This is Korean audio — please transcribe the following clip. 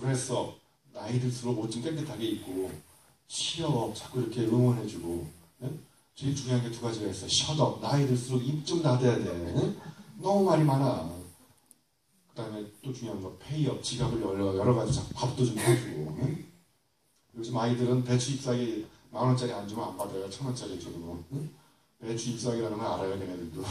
dress up 나이 들수록 옷 좀 깨끗하게 입고 취업 자꾸 이렇게 응원해주고 네? 제일 중요한 게 두 가지가 있어 shut up 나이 들수록 입 좀 닫아야 돼 네? 너무 말이 많아 그 다음에 또 중요한 거 pay up 지갑을 열어, 열어 가지 밥도 좀 해주고 네? 요즘 아이들은 배추 잎사귀 만 원짜리 안 주면 안 받아요 천 원짜리 주고 응? 배추 잎사귀라는 걸 알아요 걔네들도